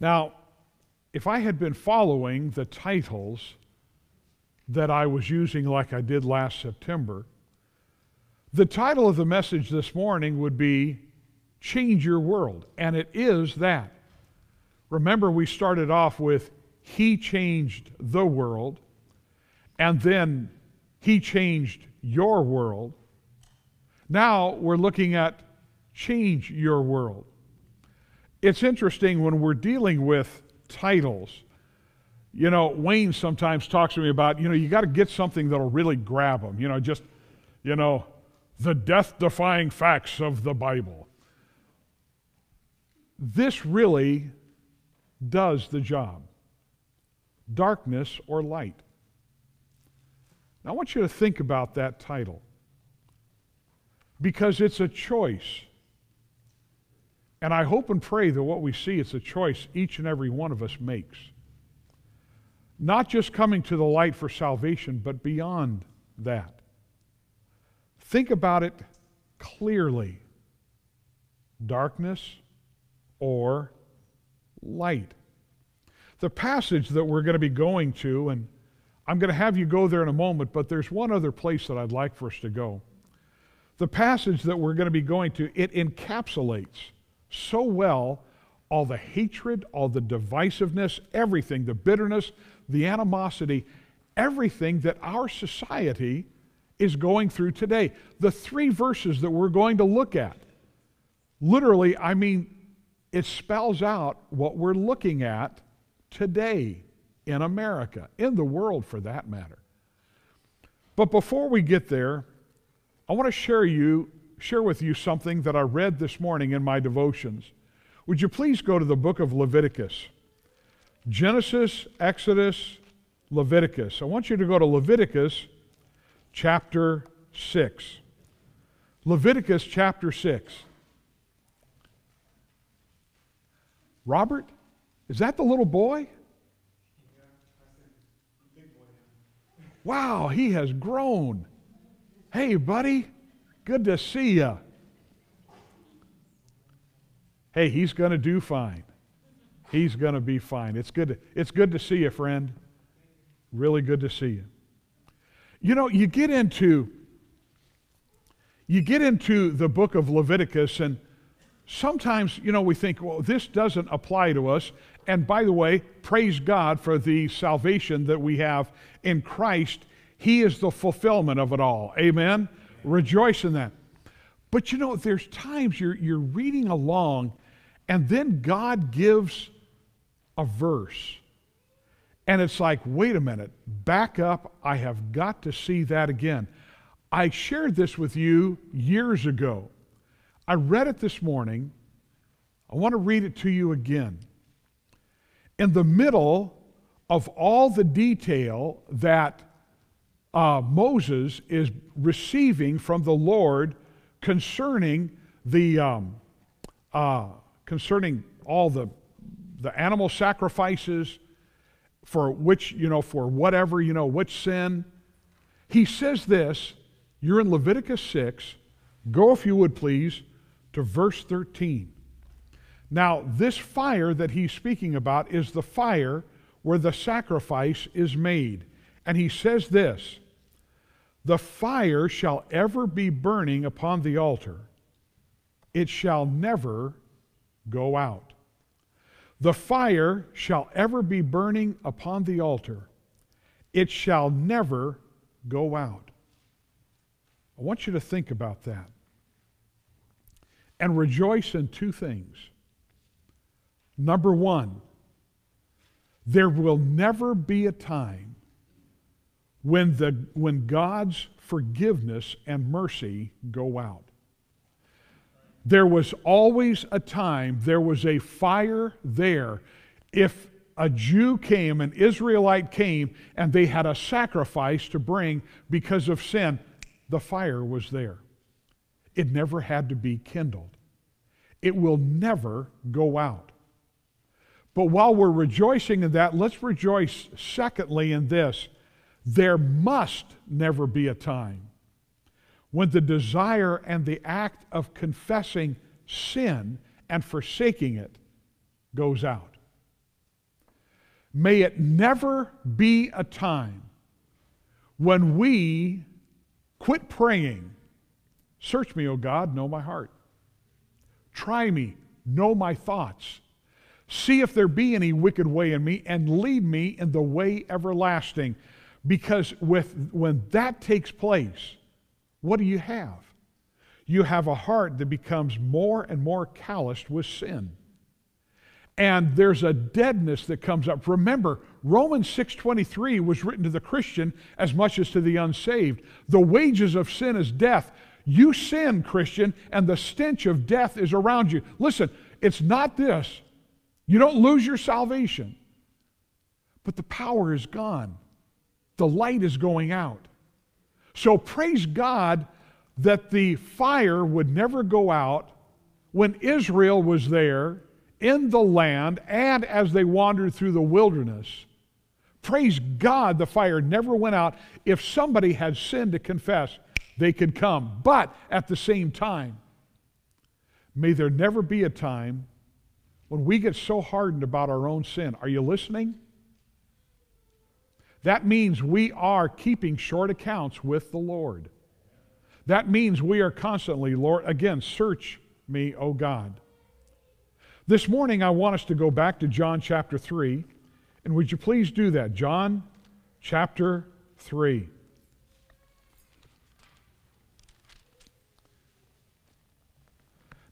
Now, if I had been following the titles that I was using like I did last September, the title of the message this morning would be Change Your World. And it is that. Remember, we started off with He changed the world, and then He changed your world. Now we're looking at Change Your World. It's interesting when we're dealing with titles. You know, Wayne sometimes talks to me about, you know, you got to get something that'll really grab them. You know, just, you know, the death defying facts of the Bible. This really does the job darkness or light. Now, I want you to think about that title because it's a choice. And I hope and pray that what we see is a choice each and every one of us makes. Not just coming to the light for salvation, but beyond that. Think about it clearly darkness or light. The passage that we're going to be going to, and I'm going to have you go there in a moment, but there's one other place that I'd like for us to go. The passage that we're going to be going to, it encapsulates so well all the hatred, all the divisiveness, everything, the bitterness, the animosity, everything that our society is going through today. The three verses that we're going to look at, literally, I mean, it spells out what we're looking at today in America, in the world for that matter. But before we get there, I want to share you share with you something that I read this morning in my devotions. Would you please go to the book of Leviticus? Genesis, Exodus, Leviticus. I want you to go to Leviticus chapter 6. Leviticus chapter 6. Robert, is that the little boy? Wow, he has grown. Hey, buddy, good to see you. Hey, he's going to do fine. He's going to be fine. It's good to, it's good to see you, friend. Really good to see you. You know, you get into you get into the book of Leviticus and sometimes, you know, we think, well, this doesn't apply to us. And by the way, praise God for the salvation that we have in Christ. He is the fulfillment of it all. Amen. Rejoice in that. But you know, there's times you're, you're reading along and then God gives a verse and it's like, wait a minute, back up. I have got to see that again. I shared this with you years ago. I read it this morning. I want to read it to you again. In the middle of all the detail that uh, Moses is receiving from the Lord concerning the um, uh, concerning all the the animal sacrifices, for which, you know, for whatever, you know, which sin. He says this, you're in Leviticus 6. Go, if you would please, to verse 13. Now, this fire that he's speaking about is the fire where the sacrifice is made. And he says this The fire shall ever be burning upon the altar, it shall never go out. The fire shall ever be burning upon the altar, it shall never go out. I want you to think about that and rejoice in two things. Number one, there will never be a time when, the, when God's forgiveness and mercy go out. There was always a time, there was a fire there. If a Jew came, an Israelite came, and they had a sacrifice to bring because of sin, the fire was there. It never had to be kindled. It will never go out. But while we're rejoicing in that, let's rejoice secondly in this. There must never be a time when the desire and the act of confessing sin and forsaking it goes out. May it never be a time when we quit praying, Search me, O God, know my heart. Try me, know my thoughts. See if there be any wicked way in me, and lead me in the way everlasting. Because with, when that takes place, what do you have? You have a heart that becomes more and more calloused with sin and there's a deadness that comes up. Remember, Romans 6:23 was written to the Christian as much as to the unsaved. The wages of sin is death. You sin, Christian, and the stench of death is around you. Listen, it's not this. You don't lose your salvation. But the power is gone. The light is going out. So praise God that the fire would never go out when Israel was there in the land and as they wandered through the wilderness. Praise God, the fire never went out. If somebody had sinned to confess, they could come. But at the same time, may there never be a time when we get so hardened about our own sin. Are you listening? That means we are keeping short accounts with the Lord. That means we are constantly, Lord, again, search me, O God. This morning, I want us to go back to John chapter 3. And would you please do that? John chapter 3.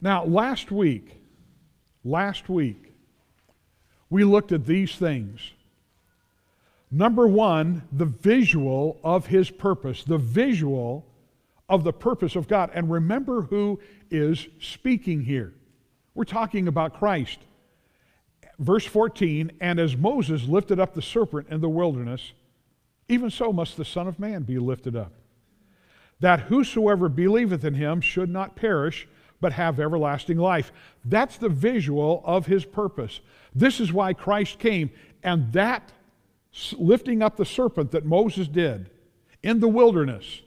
Now, last week, last week, we looked at these things. Number one, the visual of his purpose, the visual of the purpose of God. And remember who is speaking here. We're talking about Christ. Verse 14, and as Moses lifted up the serpent in the wilderness, even so must the Son of Man be lifted up, that whosoever believeth in him should not perish, but have everlasting life. That's the visual of his purpose. This is why Christ came, and that lifting up the serpent that Moses did in the wilderness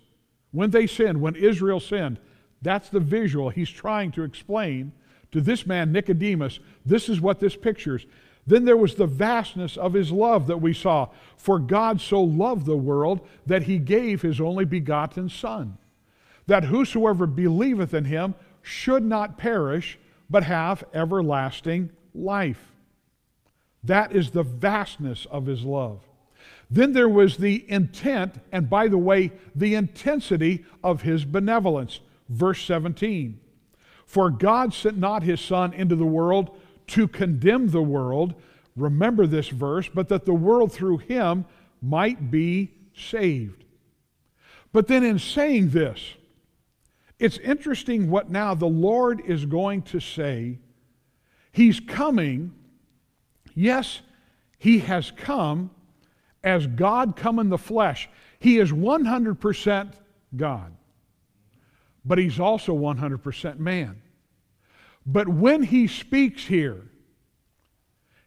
when they sinned, when Israel sinned, that's the visual he's trying to explain to this man, Nicodemus, this is what this pictures. Then there was the vastness of his love that we saw. For God so loved the world that he gave his only begotten Son, that whosoever believeth in him should not perish, but have everlasting life. That is the vastness of his love. Then there was the intent, and by the way, the intensity of his benevolence. Verse 17. For God sent not his Son into the world to condemn the world, remember this verse, but that the world through him might be saved. But then in saying this, it's interesting what now the Lord is going to say. He's coming. Yes, he has come as God come in the flesh. He is 100% God but he's also 100% man. But when he speaks here,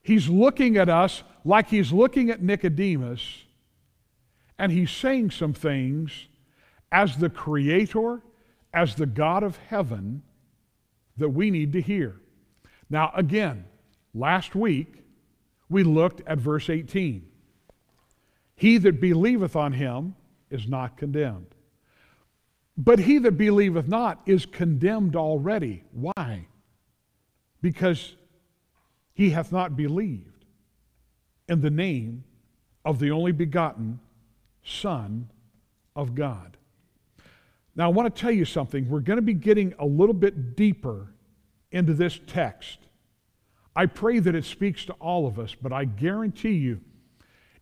he's looking at us like he's looking at Nicodemus, and he's saying some things as the Creator, as the God of heaven, that we need to hear. Now, again, last week we looked at verse 18. He that believeth on him is not condemned. But he that believeth not is condemned already. Why? Because he hath not believed in the name of the only begotten Son of God. Now, I want to tell you something. We're going to be getting a little bit deeper into this text. I pray that it speaks to all of us, but I guarantee you,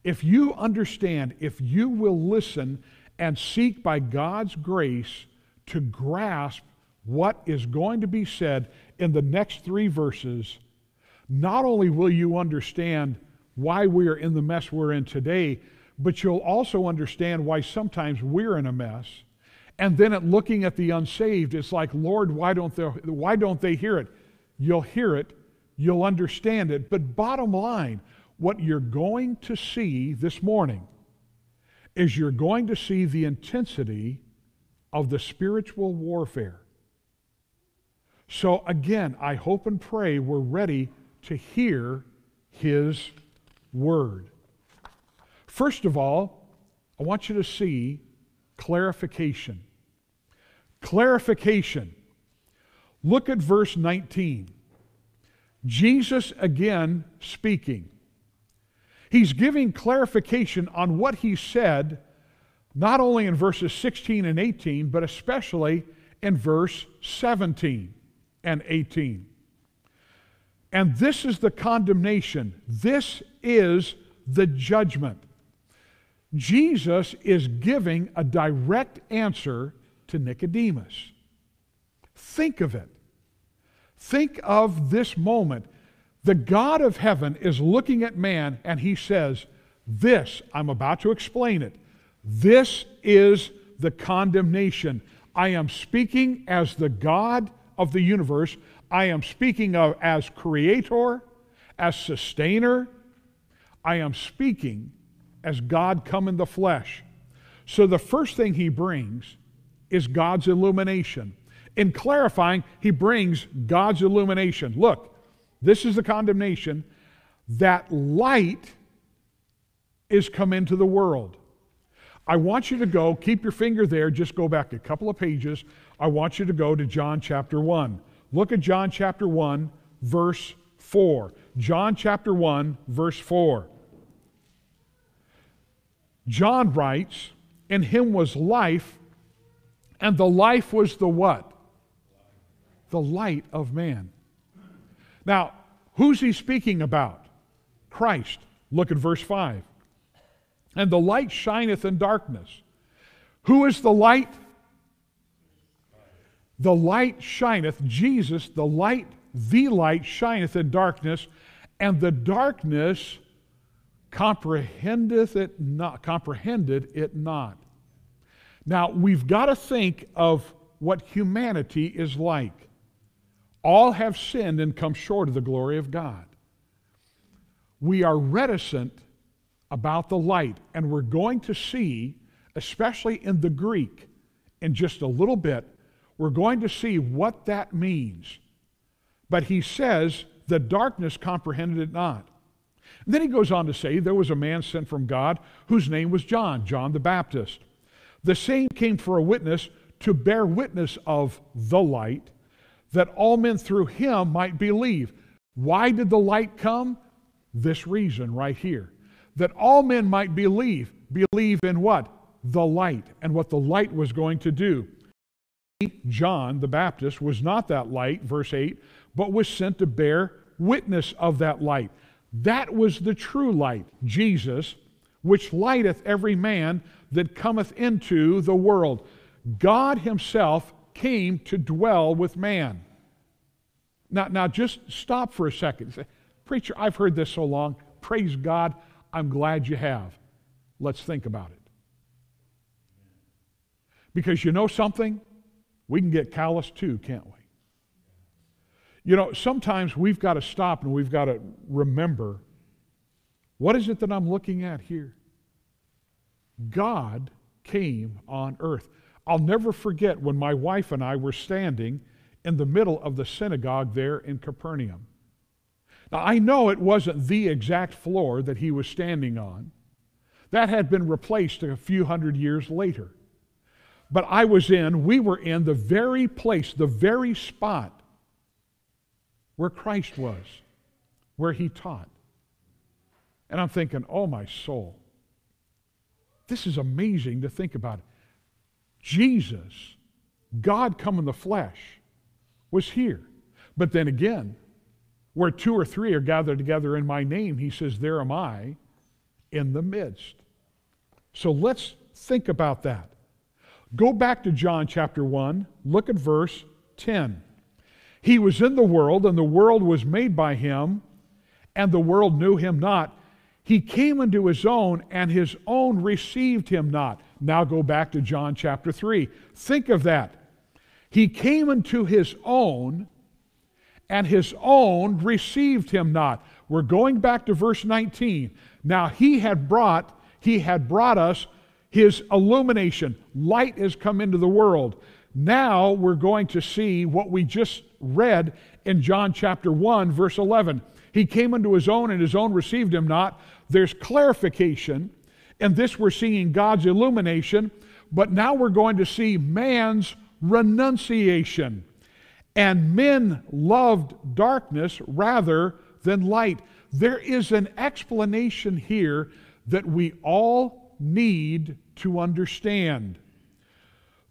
if you understand, if you will listen and seek by God's grace to grasp what is going to be said in the next three verses, not only will you understand why we are in the mess we're in today, but you'll also understand why sometimes we're in a mess. And then at looking at the unsaved, it's like, Lord, why don't they, why don't they hear it? You'll hear it, you'll understand it. But bottom line, what you're going to see this morning is you're going to see the intensity of the spiritual warfare. So, again, I hope and pray we're ready to hear his word. First of all, I want you to see clarification. Clarification. Look at verse 19. Jesus again speaking. He's giving clarification on what he said, not only in verses 16 and 18, but especially in verse 17 and 18. And this is the condemnation. This is the judgment. Jesus is giving a direct answer to Nicodemus. Think of it. Think of this moment. The God of heaven is looking at man and he says, This, I'm about to explain it. This is the condemnation. I am speaking as the God of the universe. I am speaking of as creator, as sustainer. I am speaking as God come in the flesh. So the first thing he brings is God's illumination. In clarifying, he brings God's illumination. Look, this is the condemnation that light is come into the world. I want you to go, keep your finger there, just go back a couple of pages. I want you to go to John chapter 1. Look at John chapter 1, verse 4. John chapter 1, verse 4. John writes, In him was life, and the life was the what? The light of man. Now, who's he speaking about? Christ. Look at verse 5. And the light shineth in darkness. Who is the light? The light shineth, Jesus, the light, the light shineth in darkness, and the darkness comprehendeth it not, comprehended it not. Now, we've got to think of what humanity is like. All have sinned and come short of the glory of God. We are reticent about the light, and we're going to see, especially in the Greek, in just a little bit, we're going to see what that means. But he says, the darkness comprehended it not. And then he goes on to say, there was a man sent from God whose name was John, John the Baptist. The same came for a witness to bear witness of the light, that all men through him might believe. Why did the light come? This reason right here. That all men might believe. Believe in what? The light, and what the light was going to do. John the Baptist was not that light, verse 8, but was sent to bear witness of that light. That was the true light, Jesus, which lighteth every man that cometh into the world. God Himself came to dwell with man. Now, now just stop for a second. Say, Preacher, I've heard this so long. Praise God. I'm glad you have. Let's think about it. Because you know something? We can get callous too, can't we? You know, sometimes we've got to stop and we've got to remember what is it that I'm looking at here? God came on earth. I'll never forget when my wife and I were standing in the middle of the synagogue there in Capernaum. Now, I know it wasn't the exact floor that he was standing on. That had been replaced a few hundred years later. But I was in, we were in the very place, the very spot where Christ was, where he taught. And I'm thinking, oh, my soul, this is amazing to think about. Jesus, God come in the flesh, was here. But then again, where two or three are gathered together in my name, he says, There am I in the midst. So let's think about that. Go back to John chapter 1, look at verse 10. He was in the world, and the world was made by him, and the world knew him not. He came into his own, and his own received him not. Now go back to John chapter 3. Think of that. He came into his own, and his own received him not. We're going back to verse 19. Now he had brought, he had brought us his illumination. Light has come into the world. Now we're going to see what we just read in John chapter 1, verse 11. He came unto his own, and his own received him not. There's clarification. And this we're seeing God's illumination, but now we're going to see man's renunciation. And men loved darkness rather than light. There is an explanation here that we all need to understand.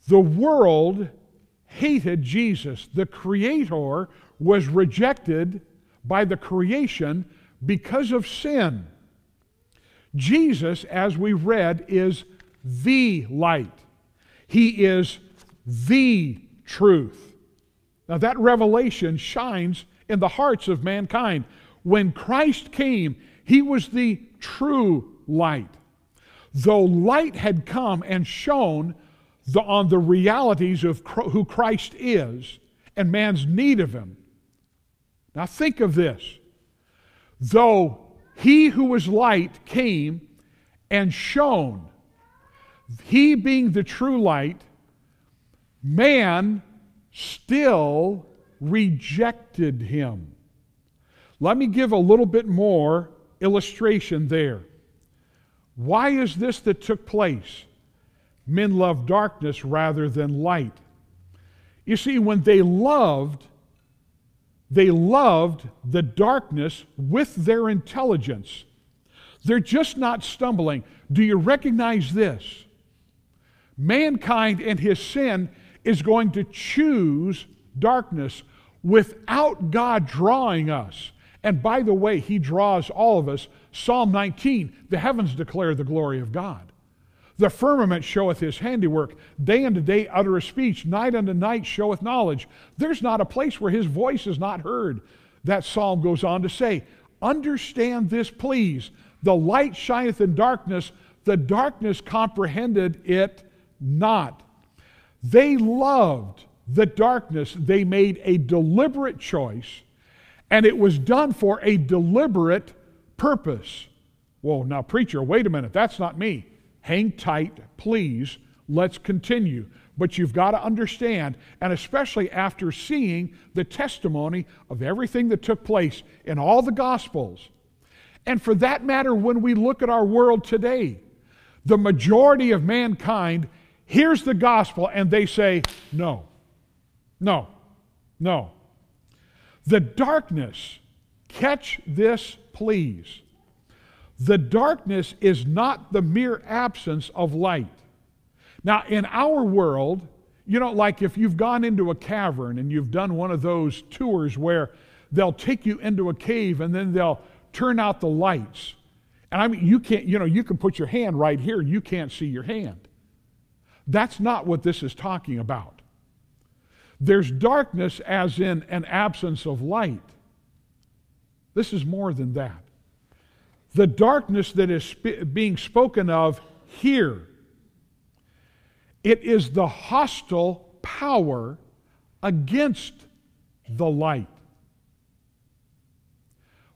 The world hated Jesus. The Creator was rejected by the creation because of sin. Jesus, as we read, is the light. He is the truth. Now, that revelation shines in the hearts of mankind. When Christ came, he was the true light. Though light had come and shone the, on the realities of who Christ is and man's need of him. Now, think of this. Though he who was light came and shone, he being the true light, man still rejected him. Let me give a little bit more illustration there. Why is this that took place? Men loved darkness rather than light. You see, when they loved, they loved the darkness with their intelligence. They're just not stumbling. Do you recognize this? Mankind and his sin is going to choose darkness without God drawing us. And by the way, He draws all of us. Psalm 19 the heavens declare the glory of God. The firmament showeth his handiwork. Day unto day uttereth speech. Night unto night showeth knowledge. There's not a place where his voice is not heard. That psalm goes on to say, Understand this, please. The light shineth in darkness, the darkness comprehended it not. They loved the darkness. They made a deliberate choice, and it was done for a deliberate purpose. Whoa, now, preacher, wait a minute. That's not me. Hang tight, please. Let's continue. But you've got to understand, and especially after seeing the testimony of everything that took place in all the Gospels, and for that matter, when we look at our world today, the majority of mankind hears the gospel and they say, no, no, no. The darkness, catch this, please. The darkness is not the mere absence of light. Now, in our world, you know, like if you've gone into a cavern and you've done one of those tours where they'll take you into a cave and then they'll turn out the lights. And I mean, you can't, you know, you can put your hand right here and you can't see your hand. That's not what this is talking about. There's darkness as in an absence of light. This is more than that. The darkness that is sp- being spoken of here, it is the hostile power against the light.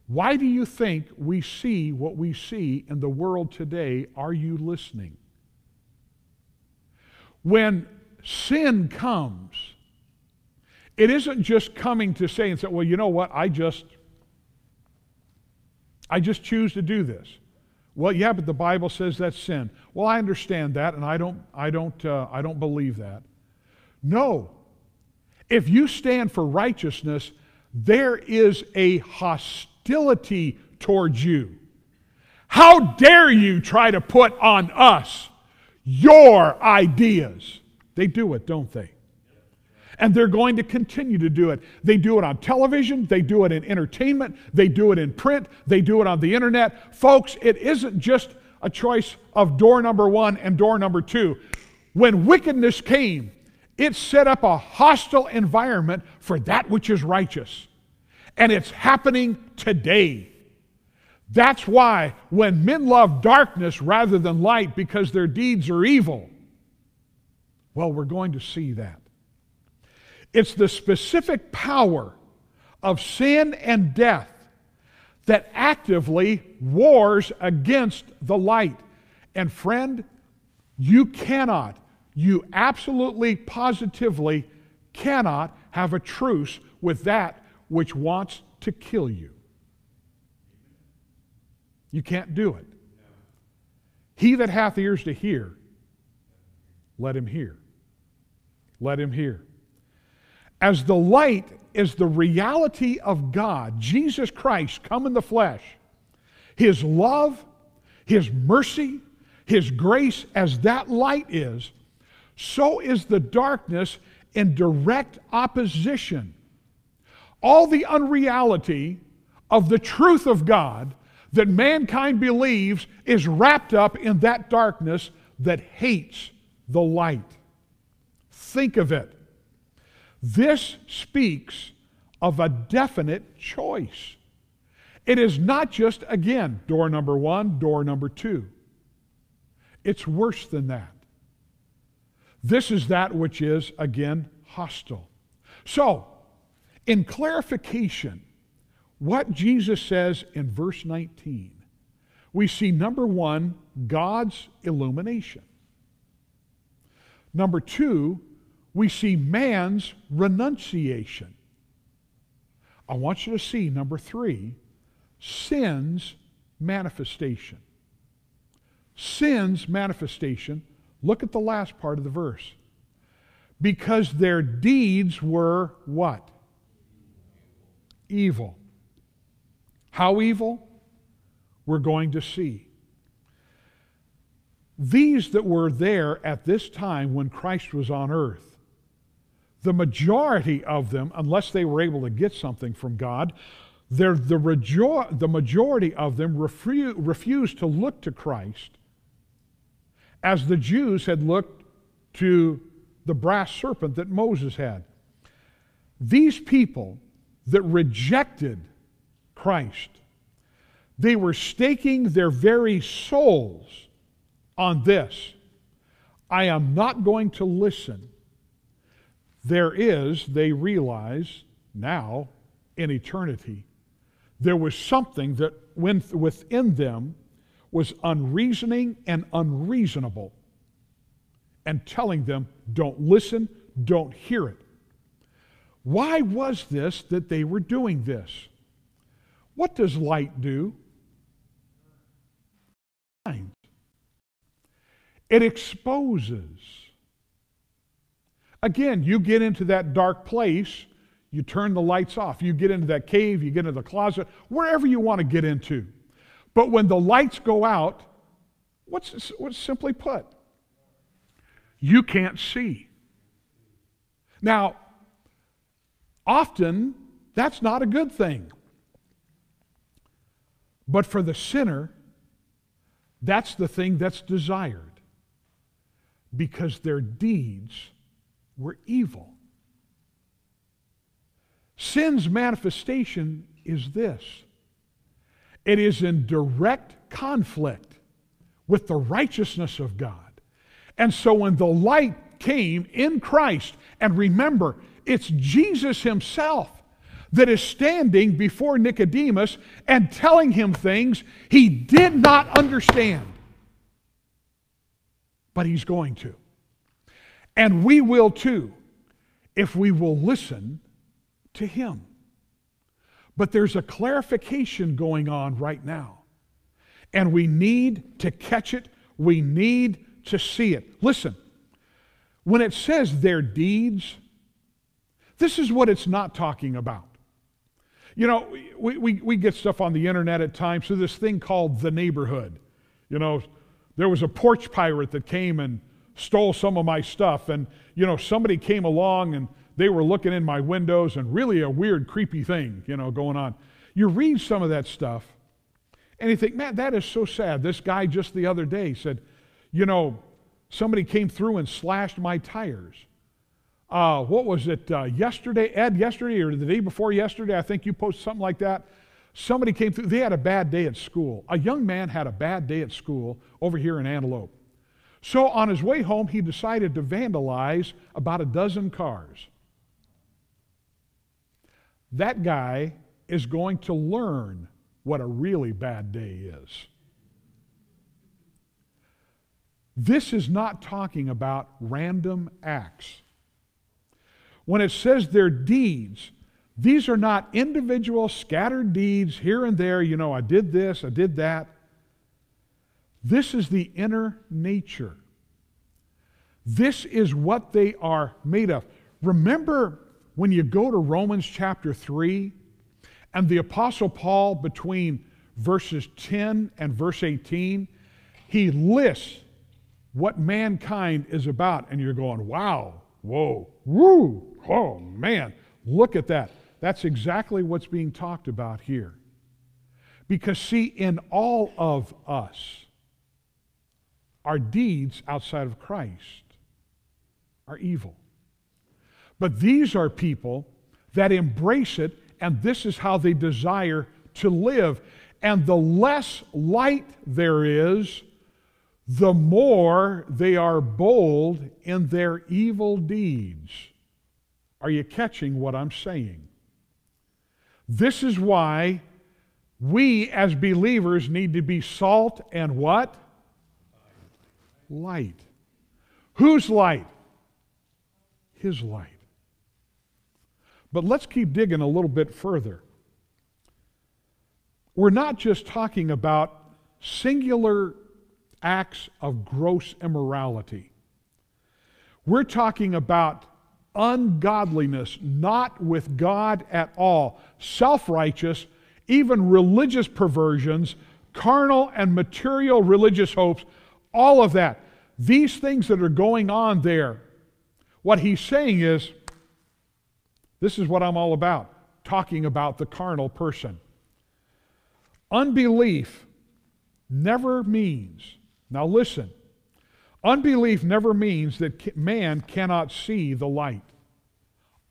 Why do you think we see what we see in the world today? Are you listening? When sin comes, it isn't just coming to say and say, well, you know what, I just I just choose to do this. Well, yeah, but the Bible says that's sin. Well, I understand that, and I don't, I don't, uh, I don't believe that. No. If you stand for righteousness, there is a hostility towards you. How dare you try to put on us your ideas? They do it, don't they? And they're going to continue to do it. They do it on television, they do it in entertainment, they do it in print, they do it on the internet. Folks, it isn't just a choice of door number one and door number two. When wickedness came, it set up a hostile environment for that which is righteous. And it's happening today. That's why when men love darkness rather than light because their deeds are evil, well, we're going to see that. It's the specific power of sin and death that actively wars against the light. And friend, you cannot, you absolutely positively cannot have a truce with that which wants to kill you. You can't do it. He that hath ears to hear, let him hear. Let him hear. As the light is the reality of God, Jesus Christ come in the flesh, His love, His mercy, His grace, as that light is, so is the darkness in direct opposition. All the unreality of the truth of God that mankind believes is wrapped up in that darkness that hates the light. Think of it. This speaks of a definite choice. It is not just, again, door number one, door number two. It's worse than that. This is that which is, again, hostile. So, in clarification, what Jesus says in verse 19, we see number one, God's illumination. Number two, we see man's renunciation. I want you to see number three, sin's manifestation. Sin's manifestation, look at the last part of the verse. Because their deeds were what? Evil. How evil? We're going to see. These that were there at this time when Christ was on earth, the majority of them, unless they were able to get something from God, the, rejo- the majority of them refu- refused to look to Christ as the Jews had looked to the brass serpent that Moses had. These people that rejected Christ, they were staking their very souls on this I am not going to listen. There is, they realize now, in eternity, there was something that within them was unreasoning and unreasonable and telling them, don't listen, don't hear it. Why was this that they were doing this? What does light do? It exposes. Again, you get into that dark place, you turn the lights off. You get into that cave, you get into the closet, wherever you want to get into. But when the lights go out, what's, what's simply put? You can't see. Now, often that's not a good thing. But for the sinner, that's the thing that's desired because their deeds were evil. Sin's manifestation is this it is in direct conflict with the righteousness of God. And so when the light came in Christ, and remember, it's Jesus Himself that is standing before Nicodemus and telling him things he did not understand but He's going to. And we will too, if we will listen to Him. But there's a clarification going on right now. And we need to catch it. We need to see it. Listen, when it says their deeds, this is what it's not talking about. You know, we, we, we get stuff on the internet at times, so this thing called the neighborhood. You know, there was a porch pirate that came and stole some of my stuff. And, you know, somebody came along and they were looking in my windows and really a weird, creepy thing, you know, going on. You read some of that stuff and you think, man, that is so sad. This guy just the other day said, you know, somebody came through and slashed my tires. Uh, what was it, uh, yesterday, Ed, yesterday or the day before yesterday? I think you posted something like that. Somebody came through, they had a bad day at school. A young man had a bad day at school over here in Antelope. So on his way home, he decided to vandalize about a dozen cars. That guy is going to learn what a really bad day is. This is not talking about random acts. When it says their deeds, these are not individual scattered deeds here and there. You know, I did this, I did that. This is the inner nature. This is what they are made of. Remember when you go to Romans chapter 3 and the Apostle Paul, between verses 10 and verse 18, he lists what mankind is about. And you're going, wow, whoa, woo, oh man, look at that. That's exactly what's being talked about here. Because, see, in all of us, our deeds outside of Christ are evil. But these are people that embrace it, and this is how they desire to live. And the less light there is, the more they are bold in their evil deeds. Are you catching what I'm saying? This is why we as believers need to be salt and what? Light. Whose light? His light. But let's keep digging a little bit further. We're not just talking about singular acts of gross immorality. We're talking about ungodliness, not with God at all, self righteous, even religious perversions, carnal and material religious hopes, all of that. These things that are going on there, what he's saying is, this is what I'm all about, talking about the carnal person. Unbelief never means, now listen, unbelief never means that man cannot see the light.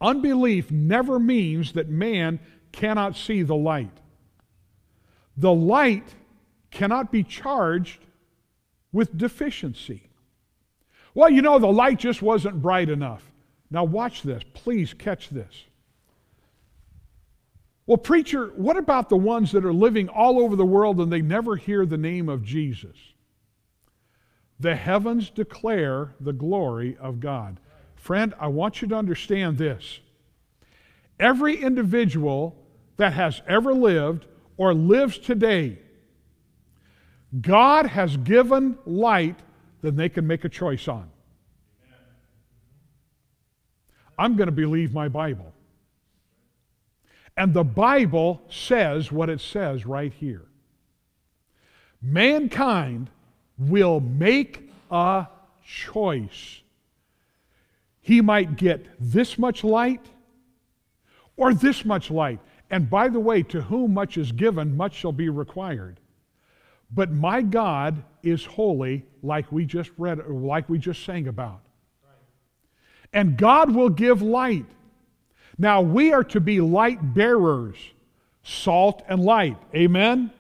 Unbelief never means that man cannot see the light. The light cannot be charged with deficiency. Well, you know, the light just wasn't bright enough. Now, watch this. Please catch this. Well, preacher, what about the ones that are living all over the world and they never hear the name of Jesus? The heavens declare the glory of God. Friend, I want you to understand this. Every individual that has ever lived or lives today, God has given light that they can make a choice on. I'm going to believe my Bible. And the Bible says what it says right here. Mankind will make a choice. He might get this much light or this much light. And by the way, to whom much is given, much shall be required. But my God is holy, like we just read, like we just sang about. And God will give light. Now we are to be light bearers, salt and light. Amen?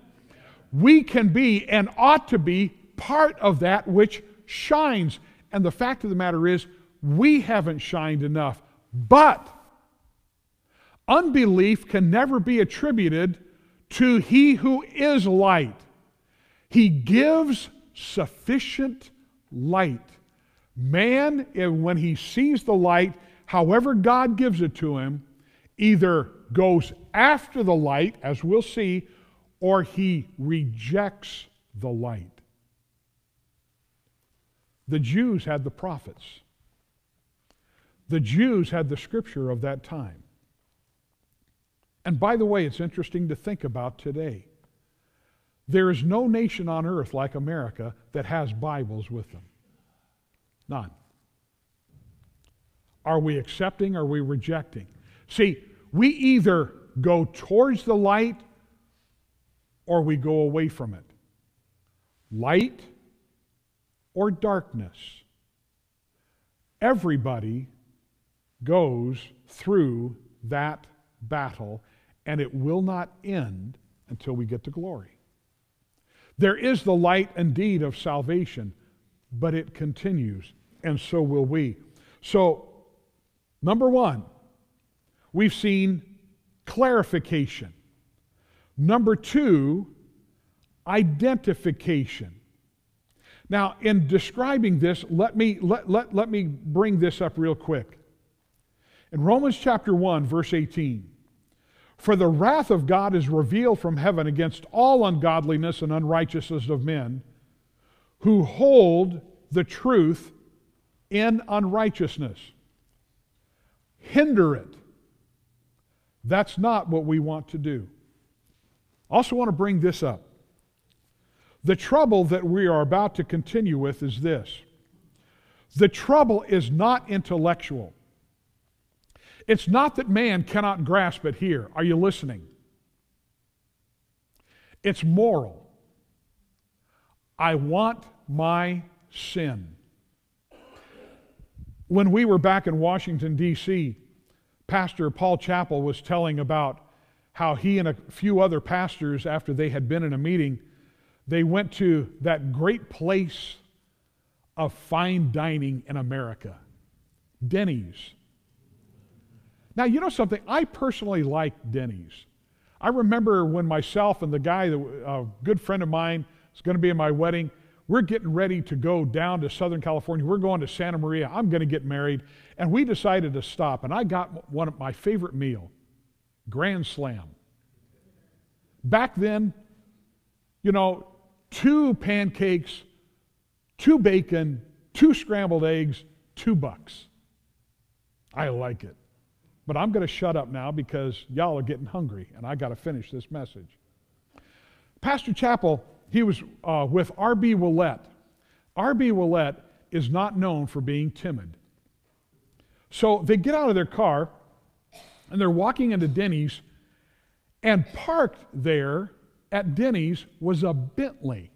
We can be and ought to be part of that which shines. And the fact of the matter is, we haven't shined enough. But unbelief can never be attributed to he who is light. He gives sufficient light. Man, when he sees the light, however God gives it to him, either goes after the light, as we'll see, or he rejects the light. The Jews had the prophets. The Jews had the scripture of that time. And by the way, it's interesting to think about today. There is no nation on earth like America that has Bibles with them. None. Are we accepting or are we rejecting? See, we either go towards the light or we go away from it. Light or darkness. Everybody goes through that battle, and it will not end until we get to glory. There is the light indeed of salvation, but it continues, and so will we. So, Number one, we've seen clarification. Number two, identification. Now, in describing this, let me, let, let, let me bring this up real quick. In Romans chapter 1, verse 18, for the wrath of God is revealed from heaven against all ungodliness and unrighteousness of men who hold the truth in unrighteousness. Hinder it. That's not what we want to do. Also, want to bring this up. The trouble that we are about to continue with is this the trouble is not intellectual. It's not that man cannot grasp it here. Are you listening? It's moral. I want my sin. When we were back in Washington, D.C., Pastor Paul Chappell was telling about how he and a few other pastors, after they had been in a meeting, they went to that great place of fine dining in America, Denny's. Now, you know something? I personally like Denny's. I remember when myself and the guy, a uh, good friend of mine, is going to be in my wedding, we're getting ready to go down to Southern California. We're going to Santa Maria. I'm going to get married. And we decided to stop. And I got one of my favorite meal, Grand Slam. Back then, you know, two pancakes, two bacon, two scrambled eggs, two bucks. I like it. But I'm going to shut up now because y'all are getting hungry and I got to finish this message. Pastor Chappell he was uh, with R.B. Ouellette. R.B. Ouellette is not known for being timid. So they get out of their car and they're walking into Denny's, and parked there at Denny's was a Bentley.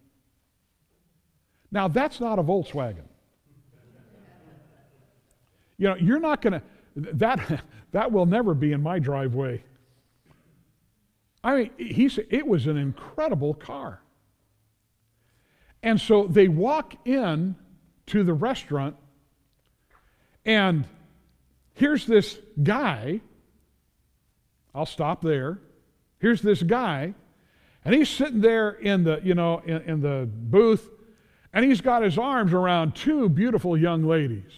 Now, that's not a Volkswagen. You know, you're not going to, that, that will never be in my driveway. I mean, he said it was an incredible car. And so they walk in to the restaurant, and here's this guy. I'll stop there. Here's this guy, and he's sitting there in the, you know, in, in the booth, and he's got his arms around two beautiful young ladies.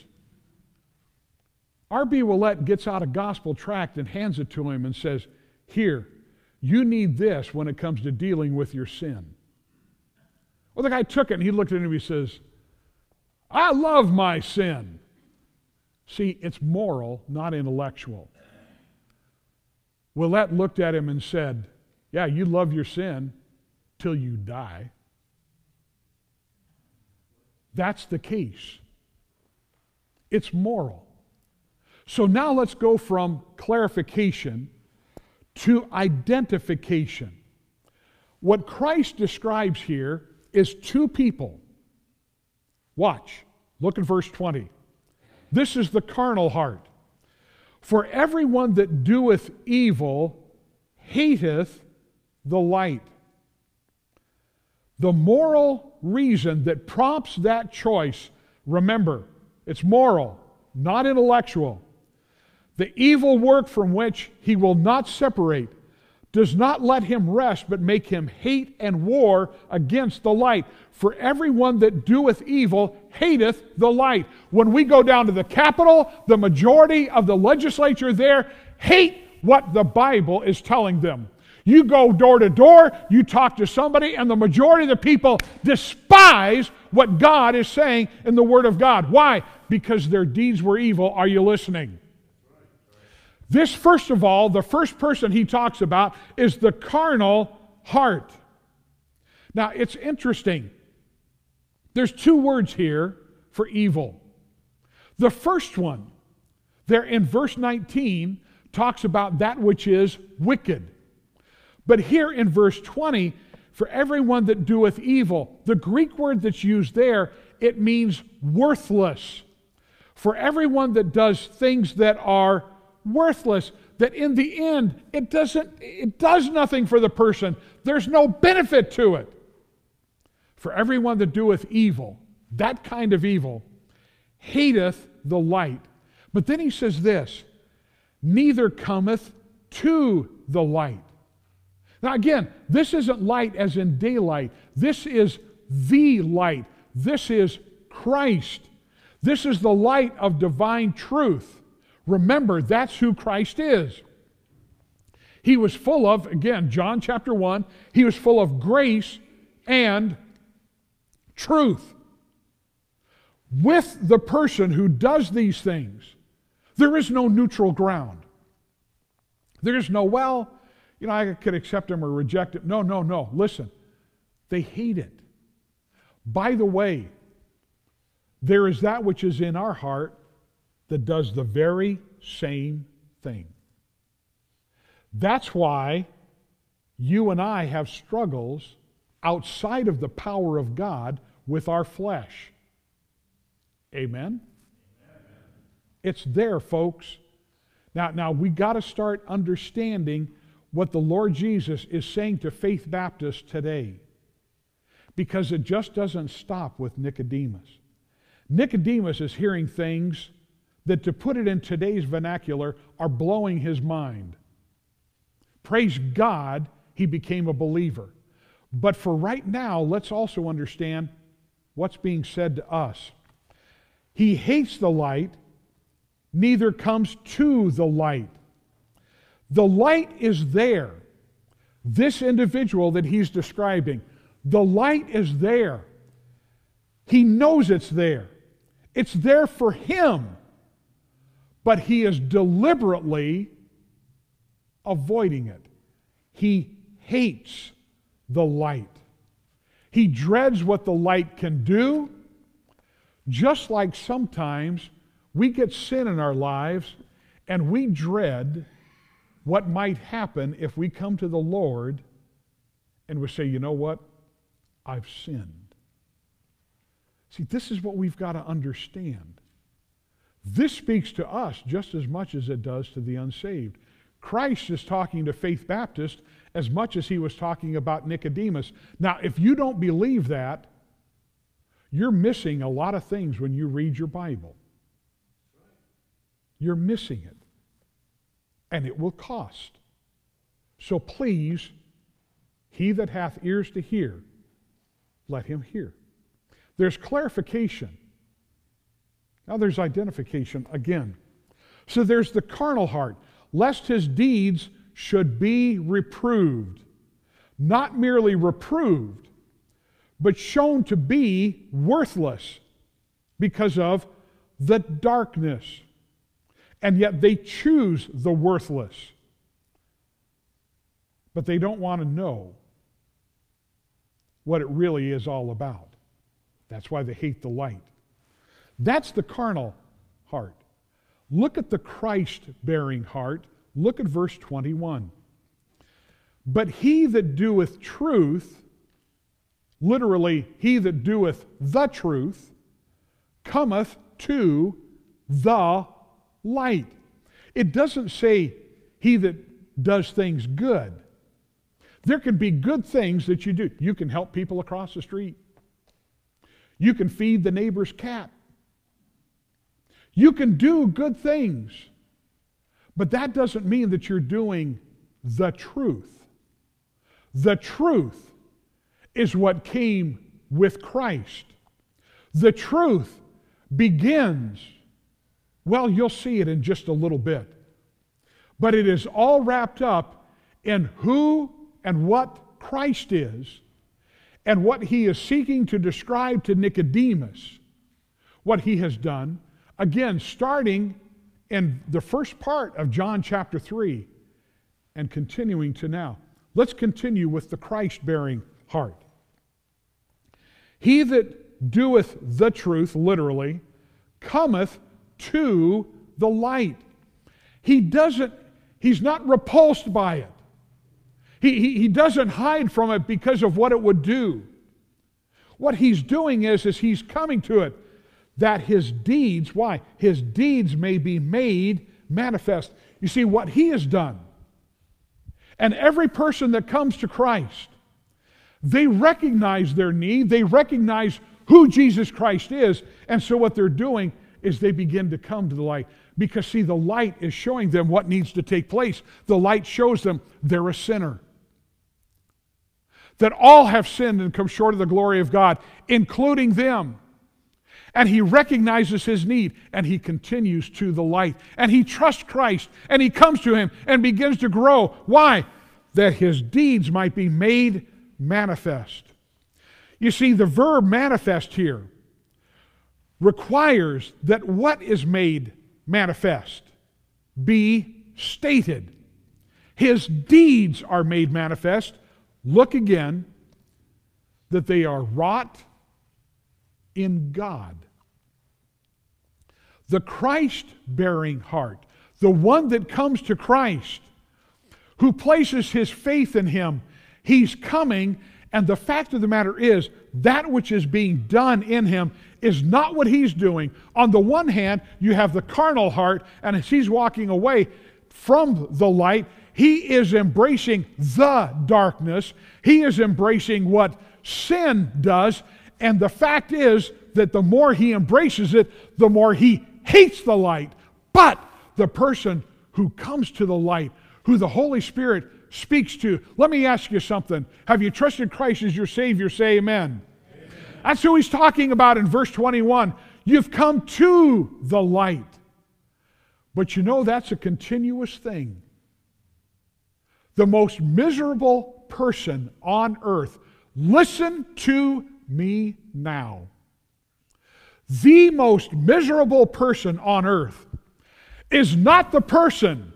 R.B. Ouellette gets out a gospel tract and hands it to him and says, Here, you need this when it comes to dealing with your sin. Well, the guy took it and he looked at him and he says, I love my sin. See, it's moral, not intellectual. Ouellette looked at him and said, Yeah, you love your sin till you die. That's the case. It's moral. So now let's go from clarification to identification. What Christ describes here is two people. Watch. Look at verse 20. This is the carnal heart. For everyone that doeth evil hateth the light. The moral reason that prompts that choice, remember, it's moral, not intellectual. The evil work from which he will not separate does not let him rest, but make him hate and war against the light. For everyone that doeth evil hateth the light. When we go down to the Capitol, the majority of the legislature there hate what the Bible is telling them. You go door to door, you talk to somebody, and the majority of the people despise what God is saying in the Word of God. Why? Because their deeds were evil. Are you listening? This, first of all, the first person he talks about is the carnal heart. Now, it's interesting. There's two words here for evil. The first one, there in verse 19, talks about that which is wicked. But here in verse 20, for everyone that doeth evil, the Greek word that's used there, it means worthless. For everyone that does things that are worthless that in the end it doesn't it does nothing for the person. There's no benefit to it. For everyone that doeth evil that kind of evil hateth the light. But then he says this neither cometh to the light. Now again this isn't light as in daylight. This is the light. This is christ. This is the light of divine truth Remember, that's who Christ is. He was full of, again, John chapter 1, he was full of grace and truth. with the person who does these things, there is no neutral ground. There is no, well, you know, I could accept him or reject him. No, no, no. Listen, they hate it. By the way, there is that which is in our heart that does the very same thing. That's why you and I have struggles outside of the power of God with our flesh. Amen? It's there, folks. Now, now we got to start understanding what the Lord Jesus is saying to Faith Baptist today. Because it just doesn't stop with Nicodemus. Nicodemus is hearing things that, to put it in today's vernacular, are blowing his mind. Praise God, he became a believer. But for right now, let's also understand what's being said to us. He hates the light, neither comes to the light. The light is there. This individual that he's describing, the light is there. He knows it's there. It's there for him. But he is deliberately avoiding it. He hates the light. He dreads what the light can do, just like sometimes we get sin in our lives and we dread what might happen if we come to the Lord and we say, you know what? I've sinned. See, this is what we've got to understand. This speaks to us just as much as it does to the unsaved. Christ is talking to Faith Baptist as much as he was talking about Nicodemus. Now, if you don't believe that, you're missing a lot of things when you read your Bible. You're missing it. And it will cost. So please, he that hath ears to hear, let him hear. There's clarification. Now there's identification again. So there's the carnal heart lest his deeds should be reproved. Not merely reproved, but shown to be worthless because of the darkness. And yet they choose the worthless. But they don't want to know what it really is all about. That's why they hate the light. That's the carnal heart. Look at the Christ bearing heart. Look at verse 21. But he that doeth truth, literally, he that doeth the truth, cometh to the light. It doesn't say he that does things good. There can be good things that you do. You can help people across the street. You can feed the neighbor's cat. You can do good things, but that doesn't mean that you're doing the truth. The truth is what came with Christ. The truth begins, well, you'll see it in just a little bit, but it is all wrapped up in who and what Christ is and what he is seeking to describe to Nicodemus, what he has done Again, starting in the first part of John chapter 3 and continuing to now. Let's continue with the Christ bearing heart. He that doeth the truth, literally, cometh to the light. He doesn't, he's not repulsed by it. He, he, he doesn't hide from it because of what it would do. What he's doing is, is he's coming to it that his deeds, why? His deeds may be made manifest. You see, what he has done, and every person that comes to Christ, they recognize their need, they recognize who Jesus Christ is, and so what they're doing is they begin to come to the light. Because, see, the light is showing them what needs to take place. The light shows them they're a sinner. That all have sinned and come short of the glory of God, including them. And he recognizes his need and he continues to the light. And he trusts Christ and he comes to him and begins to grow. Why? That his deeds might be made manifest. You see, the verb manifest here requires that what is made manifest be stated. His deeds are made manifest. Look again that they are wrought in God. The Christ bearing heart, the one that comes to Christ, who places his faith in him, he's coming. And the fact of the matter is, that which is being done in him is not what he's doing. On the one hand, you have the carnal heart, and as he's walking away from the light, he is embracing the darkness. He is embracing what sin does. And the fact is that the more he embraces it, the more he hates the light. But the person who comes to the light, who the Holy Spirit speaks to, let me ask you something. Have you trusted Christ as your Savior? Say amen. amen. That's who he's talking about in verse 21. You've come to the light. But you know that's a continuous thing. The most miserable person on earth, listen to me now. The most miserable person on earth is not the person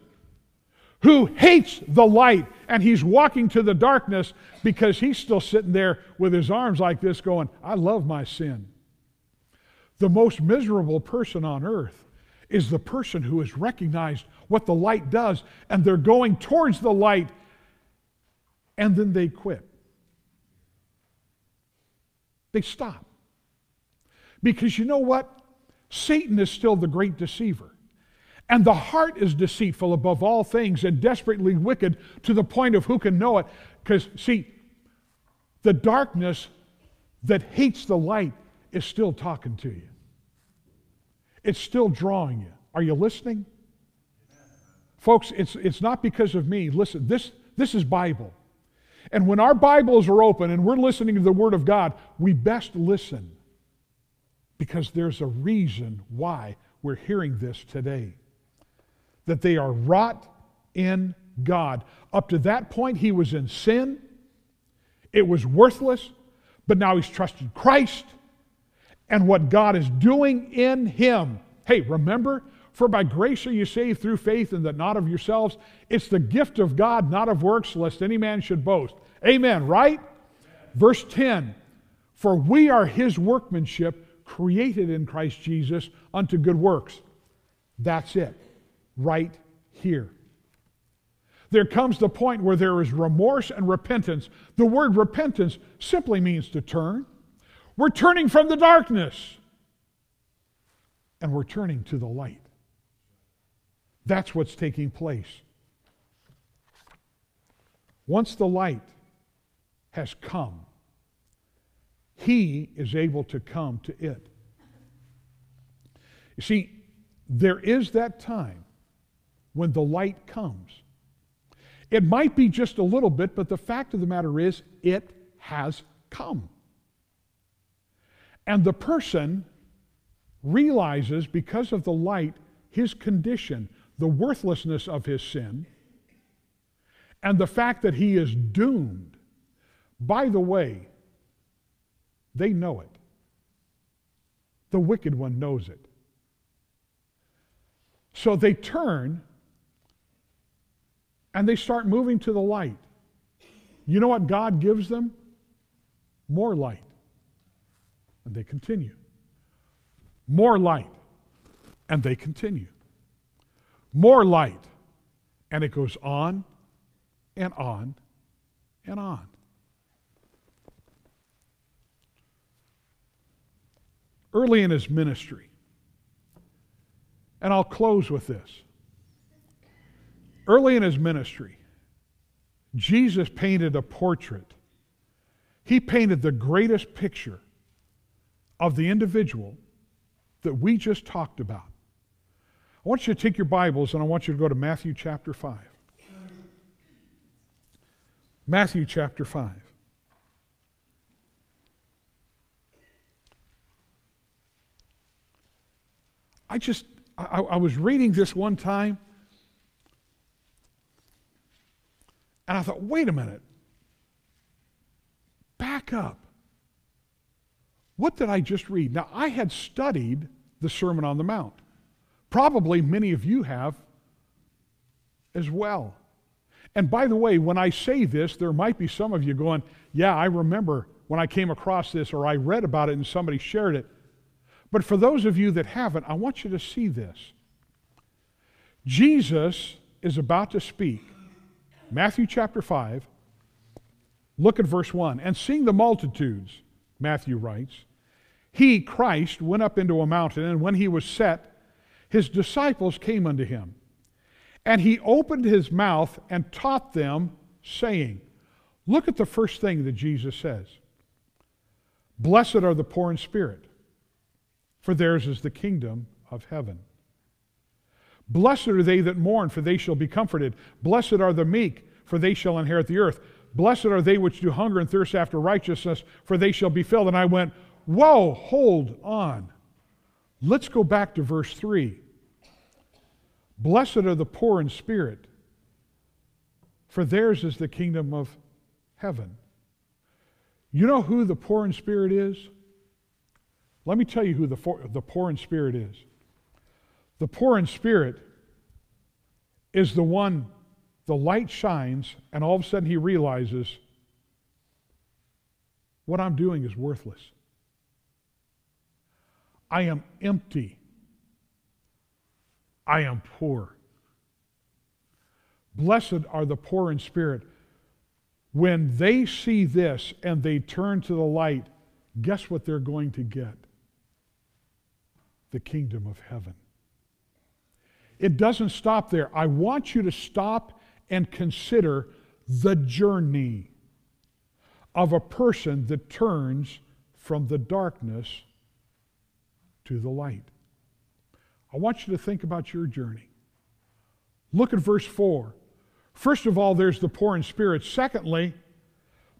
who hates the light and he's walking to the darkness because he's still sitting there with his arms like this going, I love my sin. The most miserable person on earth is the person who has recognized what the light does and they're going towards the light and then they quit. They stop. Because you know what? Satan is still the great deceiver. And the heart is deceitful above all things and desperately wicked to the point of who can know it. Because, see, the darkness that hates the light is still talking to you, it's still drawing you. Are you listening? Folks, it's, it's not because of me. Listen, this, this is Bible. And when our Bibles are open and we're listening to the Word of God, we best listen because there's a reason why we're hearing this today. That they are wrought in God. Up to that point, he was in sin, it was worthless, but now he's trusted Christ and what God is doing in him. Hey, remember, for by grace are you saved through faith, and that not of yourselves. It's the gift of God, not of works, lest any man should boast. Amen, right? Verse 10 For we are his workmanship, created in Christ Jesus unto good works. That's it, right here. There comes the point where there is remorse and repentance. The word repentance simply means to turn. We're turning from the darkness and we're turning to the light. That's what's taking place. Once the light has come, he is able to come to it. You see, there is that time when the light comes. It might be just a little bit, but the fact of the matter is, it has come. And the person realizes, because of the light, his condition the worthlessness of his sin, and the fact that he is doomed. By the way, they know it. The wicked one knows it. So they turn and they start moving to the light. You know what God gives them? More light. And they continue. More light. And they continue more light. And it goes on and on and on. Early in his ministry, and I'll close with this. Early in his ministry, Jesus painted a portrait. He painted the greatest picture of the individual that we just talked about. I want you to take your Bibles and I want you to go to Matthew chapter 5. Matthew chapter 5. I just, I, I, was reading this one time and I thought, wait a minute. Back up. What did I just read? Now, I had studied the Sermon on the Mount. Probably many of you have as well. And by the way, when I say this, there might be some of you going, Yeah, I remember when I came across this or I read about it and somebody shared it. But for those of you that haven't, I want you to see this. Jesus is about to speak. Matthew chapter 5. Look at verse 1. And seeing the multitudes, Matthew writes, he, Christ, went up into a mountain, and when he was set, his disciples came unto him. And he opened his mouth and taught them, saying, Look at the first thing that Jesus says Blessed are the poor in spirit, for theirs is the kingdom of heaven. Blessed are they that mourn, for they shall be comforted. Blessed are the meek, for they shall inherit the earth. Blessed are they which do hunger and thirst after righteousness, for they shall be filled. And I went, Whoa, hold on. Let's go back to verse 3. Blessed are the poor in spirit, for theirs is the kingdom of heaven. You know who the poor in spirit is? Let me tell you who the, for, the poor in spirit is. The poor in spirit is the one the light shines, and all of a sudden he realizes what I'm doing is worthless. I am empty. I am poor. Blessed are the poor in spirit. When they see this and they turn to the light, guess what they're going to get? The kingdom of heaven. It doesn't stop there. I want you to stop and consider the journey of a person that turns from the darkness to the light. I want you to think about your journey. Look at verse 4. First of all, there's the poor in spirit. Secondly,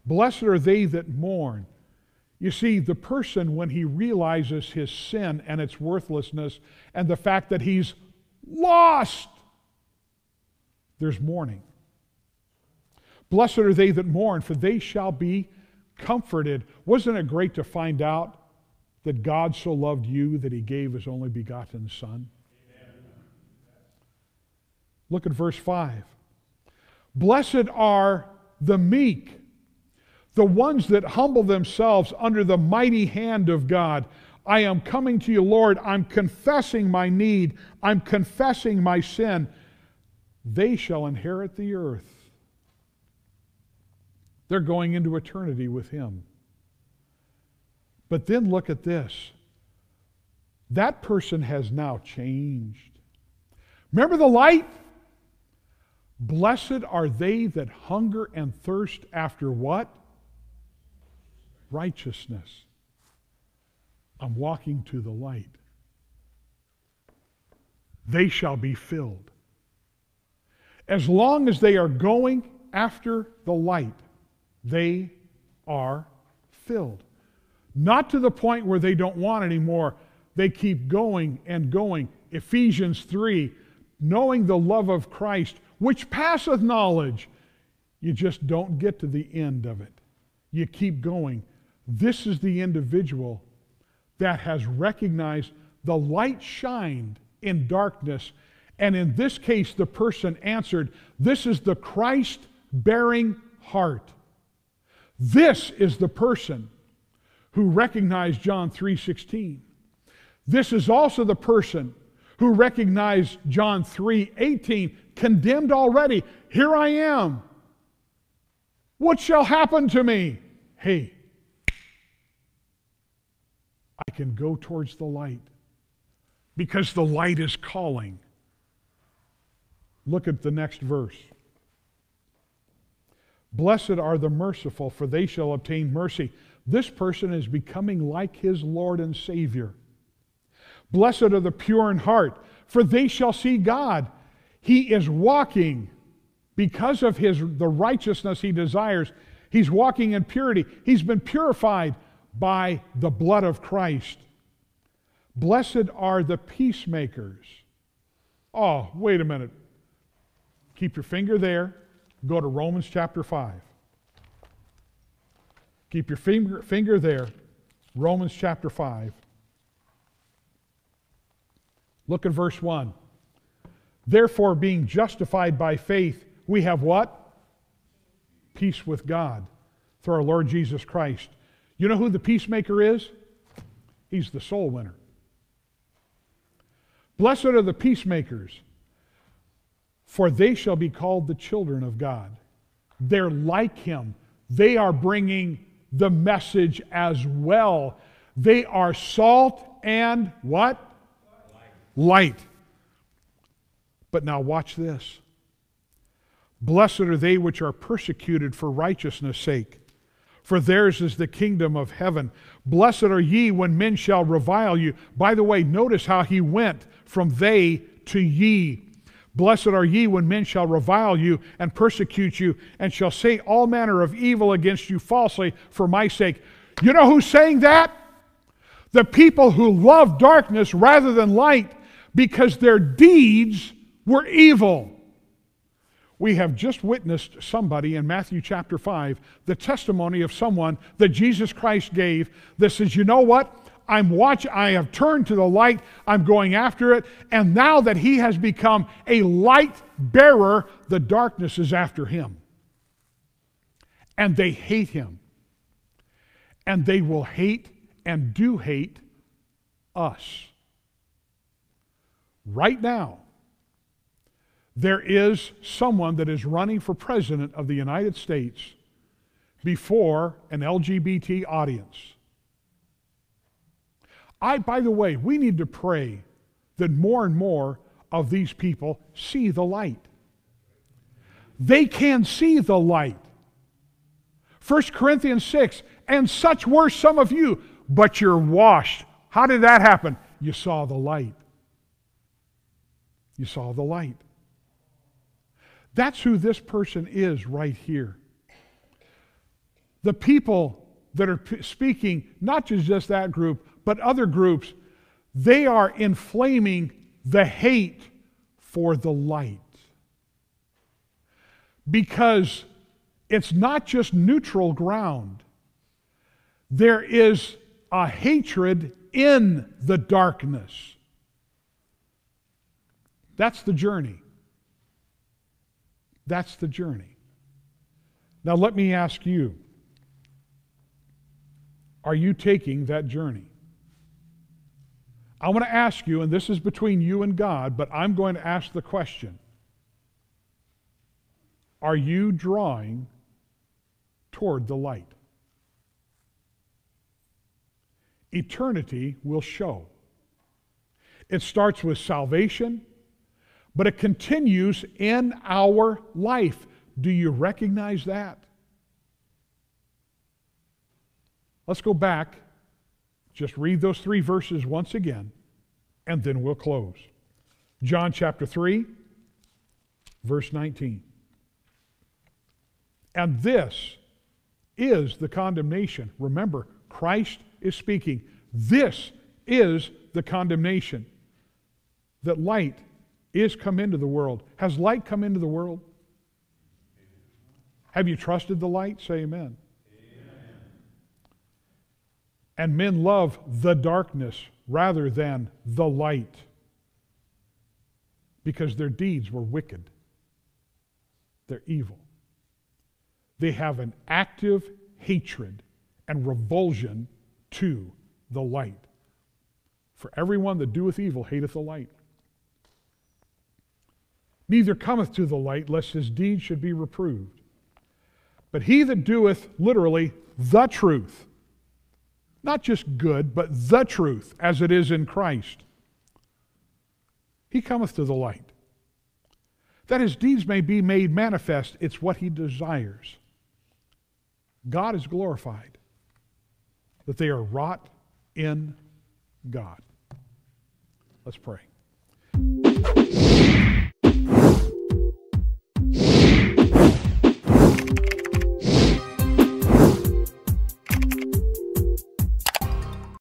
blessed are they that mourn. You see, the person, when he realizes his sin and its worthlessness and the fact that he's lost, there's mourning. Blessed are they that mourn, for they shall be comforted. Wasn't it great to find out that God so loved you that he gave his only begotten Son? Look at verse 5. Blessed are the meek, the ones that humble themselves under the mighty hand of God. I am coming to you, Lord. I'm confessing my need. I'm confessing my sin. They shall inherit the earth. They're going into eternity with Him. But then look at this. That person has now changed. Remember the light? Blessed are they that hunger and thirst after what? Righteousness. I'm walking to the light. They shall be filled. As long as they are going after the light, they are filled. Not to the point where they don't want anymore. They keep going and going. Ephesians 3 knowing the love of Christ, which passeth knowledge. You just don't get to the end of it. You keep going. This is the individual that has recognized the light shined in darkness. And in this case, the person answered, This is the Christ bearing heart. This is the person who recognized John 3:16. This is also the person who recognized John 3:18, condemned already. Here I am. What shall happen to me? Hey, I can go towards the light because the light is calling. Look at the next verse. Blessed are the merciful, for they shall obtain mercy. This person is becoming like his Lord and Savior. Blessed are the pure in heart, for they shall see God. He is walking because of his the righteousness he desires. He's walking in purity. He's been purified by the blood of Christ. Blessed are the peacemakers. Oh, wait a minute. Keep your finger there. Go to Romans chapter 5. Keep your finger, finger there. Romans chapter 5. Look at verse 1. Therefore, being justified by faith, we have what? Peace with God through our Lord Jesus Christ. You know who the peacemaker is? He's the soul winner. Blessed are the peacemakers, for they shall be called the children of God. They're like him. They are bringing the message as well. They are salt and what? Light. But now watch this. Blessed are they which are persecuted for righteousness' sake, for theirs is the kingdom of heaven. Blessed are ye when men shall revile you. By the way, notice how he went from they to ye. Blessed are ye when men shall revile you and persecute you, and shall say all manner of evil against you falsely for my sake. You know who's saying that? The people who love darkness rather than light because their deeds were evil. We have just witnessed somebody in Matthew chapter 5, the testimony of someone that Jesus Christ gave that says, you know what? I'm watching, I have turned to the light, I'm going after it, and now that he has become a light bearer, the darkness is after him. And they hate him. And they will hate and do hate us. Right now, there is someone that is running for president of the United States before an LGBT audience. I, by the way, we need to pray that more and more of these people see the light. They can see the light. 1 Corinthians 6, and such were some of you, but you're washed. How did that happen? You saw the light. You saw the light. That's who this person is right here. The people that are speaking, not just just that group, but other groups, they are inflaming the hate for the light. Because it's not just neutral ground, there is a hatred in the darkness. That's the journey. That's the journey. Now, let me ask you are you taking that journey? I want to ask you, and this is between you and God, but I'm going to ask the question Are you drawing toward the light? Eternity will show. It starts with salvation but it continues in our life. Do you recognize that? Let's go back. Just read those three verses once again, and then we'll close. John chapter 3, verse 19. And this is the condemnation. Remember, Christ is speaking. This is the condemnation that light is come into the world. Has light come into the world? Have you trusted the light? Say amen. And men love the darkness rather than the light because their deeds were wicked. They're evil. They have an active hatred and revulsion to the light. For everyone that doeth evil hateth the light neither cometh to the light, lest his deeds should be reproved. But he that doeth, literally, the truth, not just good, but the truth, as it is in Christ, he cometh to the light. That his deeds may be made manifest, it's what he desires. God is glorified, that they are wrought in God. Let's pray.